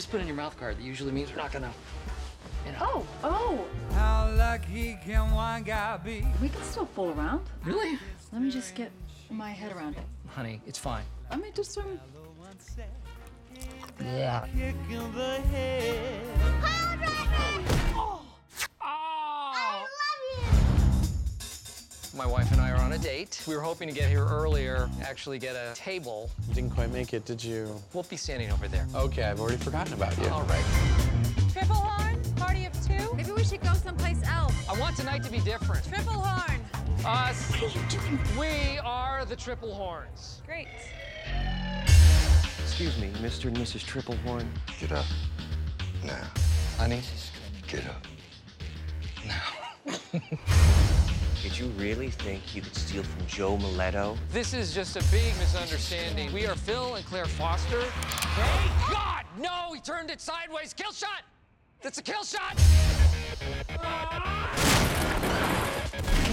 just put in your mouth guard. That usually means we're not gonna. You know. Oh, oh. How lucky can one guy be? We can still fool around. Really? Let me just get my head around it. Honey, it's fine. I mean, just um. Yeah. My wife and I are on a date. We were hoping to get here earlier, actually get a table. You didn't quite make it, did you? We'll be standing over there. Okay, I've already forgotten about you. All right. Tripplehorn? Party of two? Maybe we should go someplace else. I want tonight to be different. Tripplehorn. Us. What are you doing? We are the Tripplehorns. Great. Excuse me, Mr. and Mrs. Triple Horn. Get up. Now. Honey, Get up. Did you really think you could steal from Joe Miletto? this is just a big misunderstanding. We are Phil and Claire Foster. Hey, God! No, he turned it sideways. Kill shot! That's a kill shot!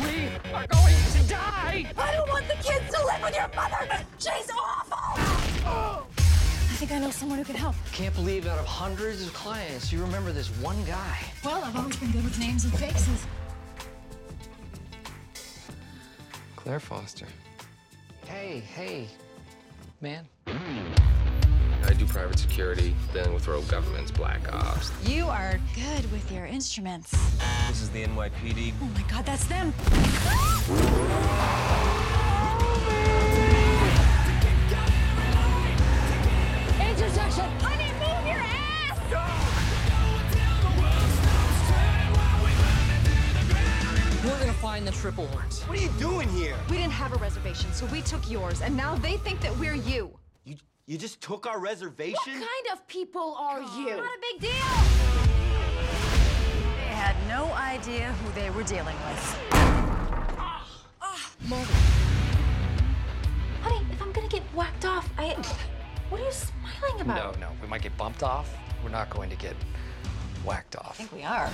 We are going to die! I don't want the kids to live with your mother. She's awful. I think I know someone who can help. Can't believe out of hundreds of clients, you remember this one guy. Well, I've always been good with names and faces. Claire Foster. Hey, hey, man. I do private security, then with rogue governments, black ops. You are good with your instruments. This is the NYPD. Oh my God, that's them. Intersection. Honey, find the Tripplehorns. What are you doing here? We didn't have a reservation, so we took yours, and now they think that we're you. You you just took our reservation? What kind of people are you? Not a big deal. They had no idea who they were dealing with. ah Honey, if I'm gonna get whacked off, I. What are you smiling about? No, no, we might get bumped off. We're not going to get whacked off. I think we are.